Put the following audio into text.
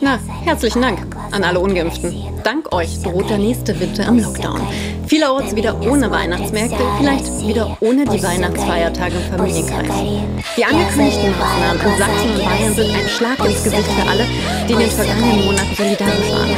Na, herzlichen Dank an alle Ungeimpften. Dank euch droht der nächste Winter im Lockdown. Vielerorts wieder ohne Weihnachtsmärkte, vielleicht wieder ohne die Weihnachtsfeiertage im Familienkreis. Die angekündigten Maßnahmen in Sachsen und Bayern sind ein Schlag ins Gesicht für alle, die in den vergangenen Monaten solidarisch waren.